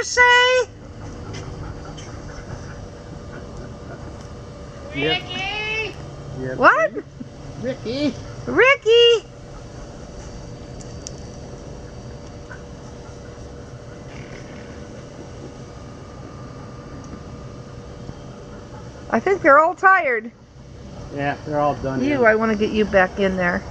you say? Ricky! Yep. What? Ricky. Ricky! I think they're all tired. Yeah, they're all done. You, here. I want to get you back in there.